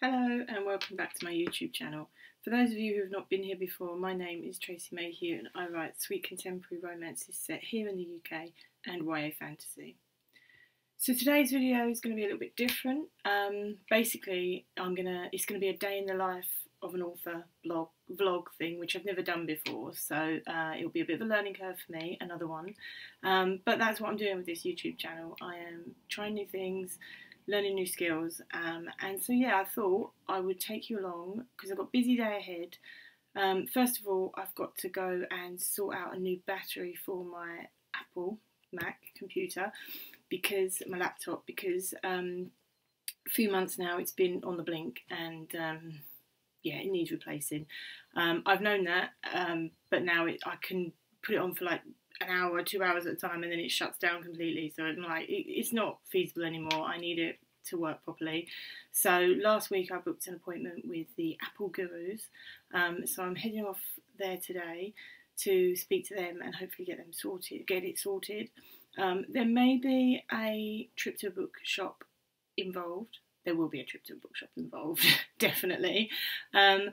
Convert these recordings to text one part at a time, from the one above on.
Hello and welcome back to my YouTube channel. For those of you who have not been here before, my name is Tracey Mayhew and I write sweet contemporary romances set here in the UK and YA fantasy. So today's video is going to be a little bit different. Um, basically, I'm gonna it's going to be a day in the life of an author blog vlog thing, which I've never done before. So uh, it'll be a bit of a learning curve for me, another one. Um, but that's what I'm doing with this YouTube channel. I am trying new things learning new skills. Um, and so, yeah, I thought I would take you along because I've got a busy day ahead. Um, first of all, I've got to go and sort out a new battery for my Apple Mac computer because my laptop because um, a few months now it's been on the blink and um, yeah, it needs replacing. Um, I've known that, um, but now it, I can put it on for like an hour, two hours at a time, and then it shuts down completely. So I'm like, it, it's not feasible anymore. I need it to work properly. So last week I booked an appointment with the Apple Gurus. Um, so I'm heading off there today to speak to them and hopefully get them sorted, get it sorted. Um, there may be a trip to a bookshop involved. There will be a trip to a bookshop involved, definitely. Um,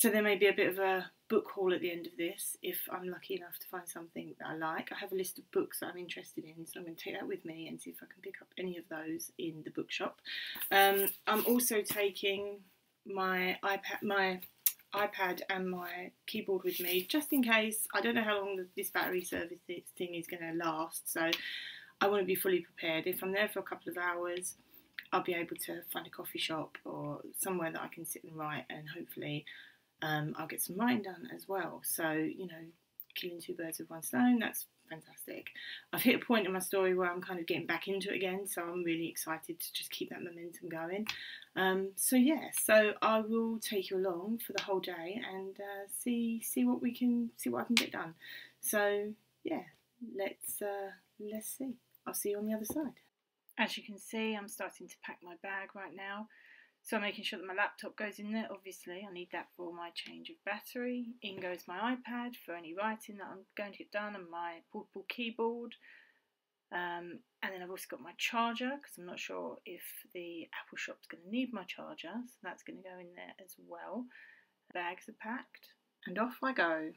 so there may be a bit of a book haul at the end of this if I'm lucky enough to find something that I like. I have a list of books that I'm interested in, so I'm going to take that with me and see if I can pick up any of those in the bookshop. Um, I'm also taking my iPad, my iPad and my keyboard with me just in case. I don't know how long this battery service thing is going to last, so I want to be fully prepared. If I'm there for a couple of hours, I'll be able to find a coffee shop or somewhere that I can sit and write and hopefully um, I'll get some writing done as well. So, you know, killing two birds with one stone, that's fantastic. I've hit a point in my story where I'm kind of getting back into it again, so I'm really excited to just keep that momentum going. Um, so yeah, so I will take you along for the whole day and uh, see see what we can see what I can get done. So yeah, let's uh, let's see. I'll see you on the other side. As you can see, I'm starting to pack my bag right now. So I'm making sure that my laptop goes in there, obviously. I need that for my change of battery. In goes my iPad for any writing that I'm going to get done and my portable keyboard. Um, and then I've also got my charger because I'm not sure if the Apple shop's going to need my charger. So that's going to go in there as well. bags are packed and off I go.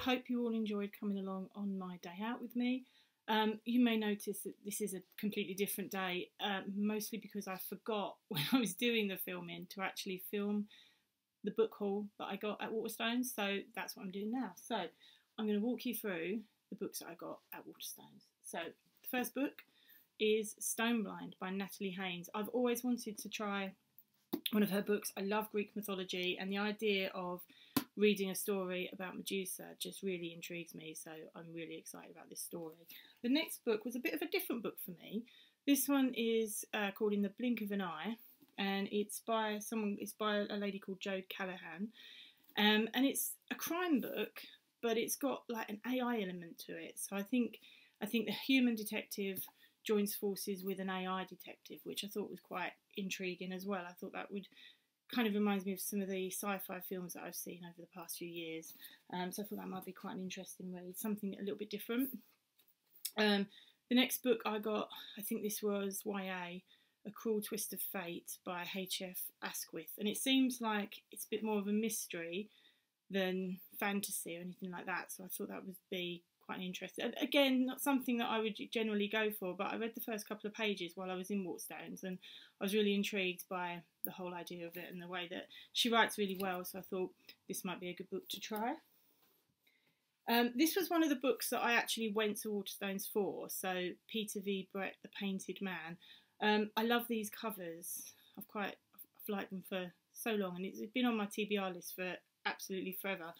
Hope you all enjoyed coming along on my day out with me. Um, you may notice that this is a completely different day, uh, mostly because I forgot when I was doing the filming to actually film the book haul that I got at Waterstones. So that's what I'm doing now. So I'm going to walk you through the books that I got at Waterstones. So the first book is Stoneblind by Natalie Haynes. I've always wanted to try one of her books. I love Greek mythology and the idea of reading a story about Medusa just really intrigues me, so I'm really excited about this story. The next book was a bit of a different book for me. This one is uh, called In the Blink of an Eye, and it's by someone. It's by a lady called Jo Callaghan, um, and it's a crime book, but it's got like an AI element to it. So I think I think the human detective joins forces with an AI detective, which I thought was quite intriguing as well. I thought that would kind of reminds me of some of the sci-fi films that I've seen over the past few years. Um, so I thought that might be quite an interesting read, something a little bit different. Um, the next book I got, I think this was YA, A Cruel Twist of Fate by H.F. Asquith, and it seems like it's a bit more of a mystery than fantasy or anything like that. So I thought that would be quite interesting. Again, not something that I would generally go for, but I read the first couple of pages while I was in Waterstones, and I was really intrigued by the whole idea of it and the way that she writes really well. So I thought this might be a good book to try. Um, this was one of the books that I actually went to Waterstones for. So Peter V. Brett, The Painted Man. Um, I love these covers. I've quite I've liked them for so long, and it's been on my TBR list for absolutely forever.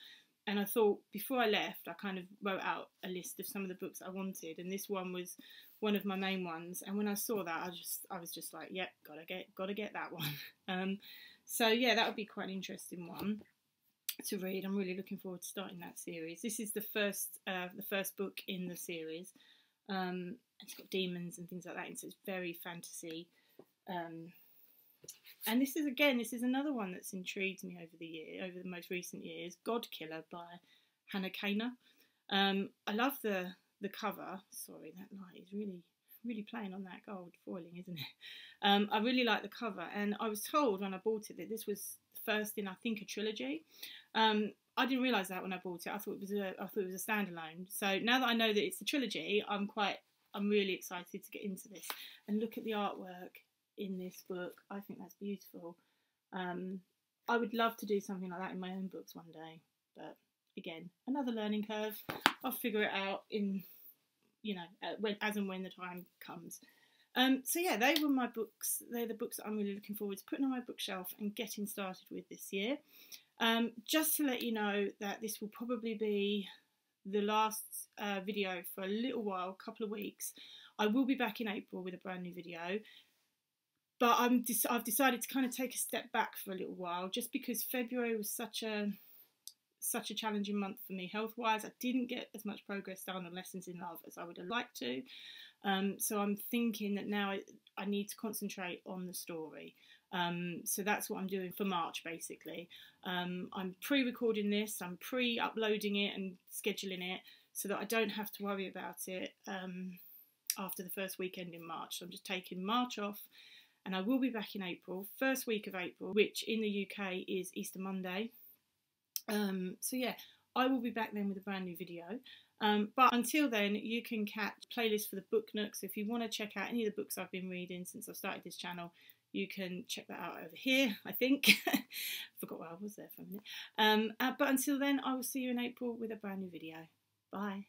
And I thought before I left, I kind of wrote out a list of some of the books I wanted, and this one was one of my main ones. And when I saw that, I just I was just like, yep, gotta get gotta get that one. Um, so yeah, that would be quite an interesting one to read. I'm really looking forward to starting that series. This is the first uh, the first book in the series. Um, it's got demons and things like that, and so it's very fantasy. Um, and this is again, this is another one that's intrigued me over the year, over the most recent years. God Killer by Hannah Kaner. Um, I love the the cover. Sorry, that light is really really playing on that gold foiling, isn't it? Um, I really like the cover, and I was told when I bought it that this was first in I think a trilogy. Um, I didn't realise that when I bought it. I thought it was a I thought it was a standalone. So now that I know that it's a trilogy, I'm quite I'm really excited to get into this and look at the artwork in this book. I think that's beautiful. Um, I would love to do something like that in my own books one day, but again, another learning curve. I'll figure it out in, you know, when, as and when the time comes. Um, so yeah, they were my books. They're the books that I'm really looking forward to putting on my bookshelf and getting started with this year. Um, just to let you know that this will probably be the last uh, video for a little while, a couple of weeks. I will be back in April with a brand new video but I'm I've decided to kind of take a step back for a little while just because February was such a such a challenging month for me health wise. I didn't get as much progress done on lessons in love as I would have liked to. Um, so I'm thinking that now I, I, need to concentrate on the story. Um, so that's what I'm doing for March basically. Um, I'm pre recording this, I'm pre uploading it and scheduling it so that I don't have to worry about it um, after the first weekend in March. So I'm just taking March off and I will be back in April, first week of April, which in the UK is Easter Monday. Um, so yeah, I will be back then with a brand new video. Um, but until then, you can catch playlists for the book nooks. If you want to check out any of the books I've been reading since I've started this channel, you can check that out over here, I think. Forgot where I was there for a minute. Um, uh, but until then, I will see you in April with a brand new video. Bye.